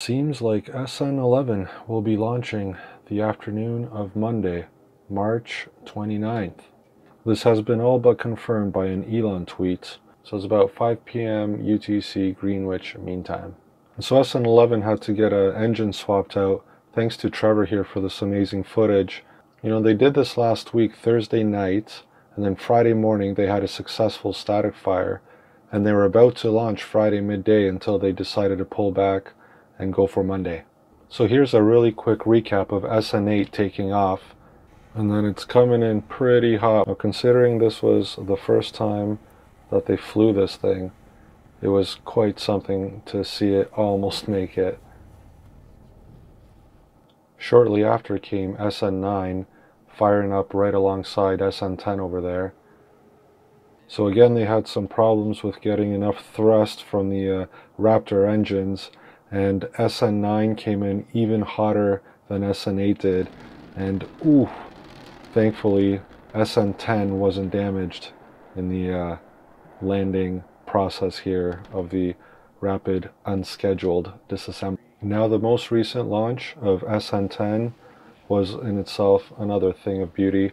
Seems like SN11 will be launching the afternoon of Monday, March 29th. This has been all but confirmed by an Elon tweet, so it's about 5 p.m. UTC Greenwich Mean Time. And so SN11 had to get an engine swapped out, thanks to Trevor here for this amazing footage. You know, they did this last week, Thursday night, and then Friday morning they had a successful static fire, and they were about to launch Friday midday until they decided to pull back and go for Monday. So here's a really quick recap of SN8 taking off. And then it's coming in pretty hot. Now considering this was the first time that they flew this thing, it was quite something to see it almost make it. Shortly after came SN9, firing up right alongside SN10 over there. So again, they had some problems with getting enough thrust from the uh, Raptor engines and SN9 came in even hotter than SN8 did and ooh thankfully SN10 wasn't damaged in the uh, landing process here of the rapid unscheduled disassembly. Now the most recent launch of SN10 was in itself another thing of beauty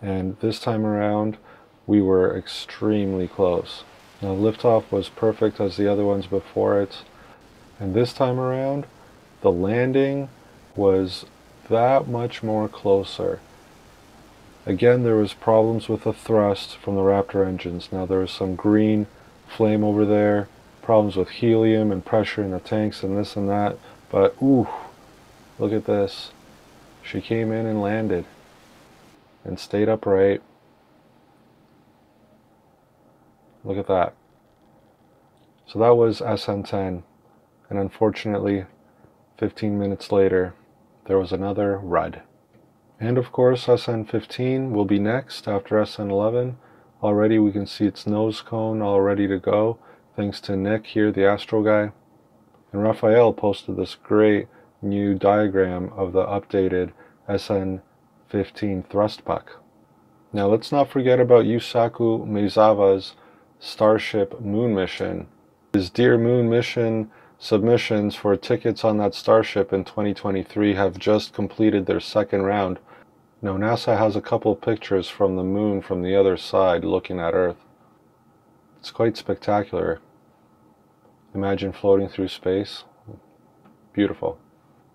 and this time around we were extremely close. Now liftoff was perfect as the other ones before it and this time around, the landing was that much more closer. Again, there was problems with the thrust from the Raptor engines. Now there was some green flame over there, problems with helium and pressure in the tanks and this and that. But ooh, look at this. She came in and landed and stayed upright. Look at that. So that was SN10 and unfortunately, 15 minutes later, there was another RUD. And of course, SN15 will be next after SN11. Already we can see its nose cone all ready to go, thanks to Nick here, the Astro guy. And Rafael posted this great new diagram of the updated SN15 thrust puck. Now let's not forget about Yusaku Maezawa's Starship Moon mission. His Dear Moon mission Submissions for tickets on that Starship in 2023 have just completed their second round. Now NASA has a couple pictures from the moon from the other side looking at Earth. It's quite spectacular. Imagine floating through space. Beautiful.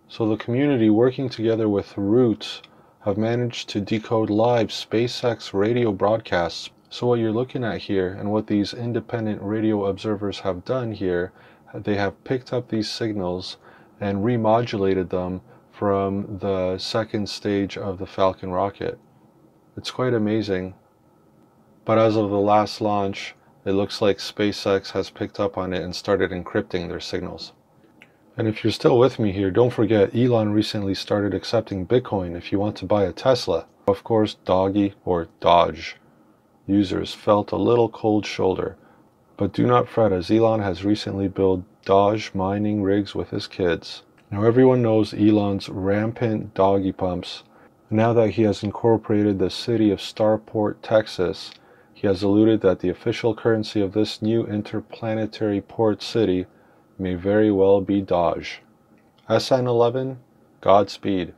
So the community working together with Roots have managed to decode live SpaceX radio broadcasts. So what you're looking at here and what these independent radio observers have done here they have picked up these signals and remodulated them from the second stage of the Falcon rocket. It's quite amazing. But as of the last launch, it looks like SpaceX has picked up on it and started encrypting their signals. And if you're still with me here, don't forget Elon recently started accepting Bitcoin if you want to buy a Tesla. Of course, Doggy or Doge users felt a little cold shoulder but do not fret as Elon has recently built Doge mining rigs with his kids. Now everyone knows Elon's rampant doggy pumps. Now that he has incorporated the city of Starport, Texas, he has alluded that the official currency of this new interplanetary port city may very well be Doge. SN11, Godspeed.